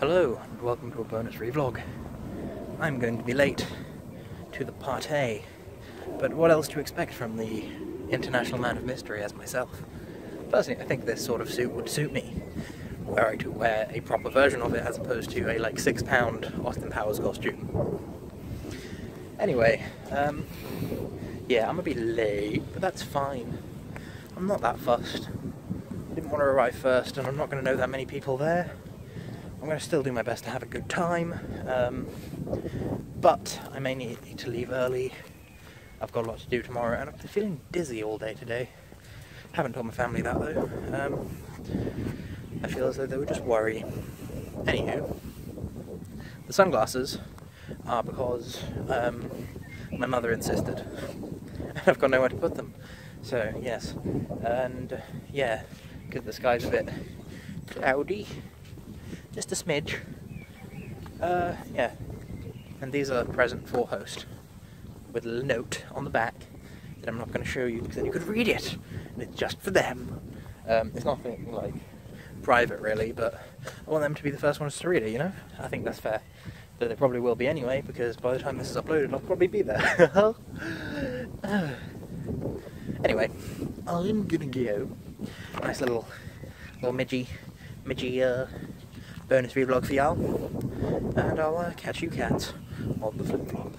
Hello and welcome to a bonus ReeVlog. I'm going to be late to the party, but what else to expect from the international man of mystery as myself? Personally, I think this sort of suit would suit me, were I to wear a proper version of it as opposed to a like six pound Austin Powers costume. Anyway, um, yeah, I'm gonna be late, but that's fine. I'm not that fussed. Didn't want to arrive first, and I'm not going to know that many people there. I'm going to still do my best to have a good time, um, but I may need to leave early. I've got a lot to do tomorrow, and I've been feeling dizzy all day today. Haven't told my family that though. Um, I feel as though they would just worry. Anywho, the sunglasses are because um, my mother insisted. And I've got nowhere to put them. So, yes. And, yeah, because the sky's a bit cloudy. Just a smidge. Uh, yeah. And these are present for host. With a note on the back that I'm not going to show you because then you could read it. And it's just for them. Um, it's nothing, like, private really, but I want them to be the first ones to read it, you know? I think that's fair. But they probably will be anyway, because by the time this is uploaded, I'll probably be there. anyway, I'm gonna go. Nice little, little midgy, midgy uh, bonus vlog for y'all. And I'll uh, catch you cats on the flip flop.